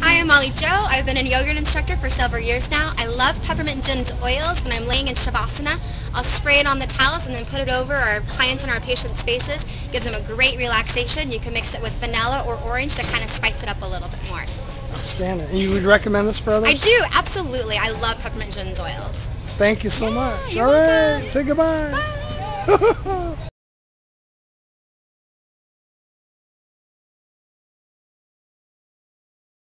Hi, I'm Molly Jo. I've been a yoga instructor for several years now. I love Peppermint Jim's oils when I'm laying in Shavasana. I'll spray it on the towels and then put it over our clients and our patients' faces. Gives them a great relaxation. You can mix it with vanilla or orange to kind of spice it up a little bit more. Outstanding. And you would recommend this for others? I do, absolutely. I love Peppermint Jim's oils. Thank you so Yeah, much. All right. welcome. Say goodbye. Bye.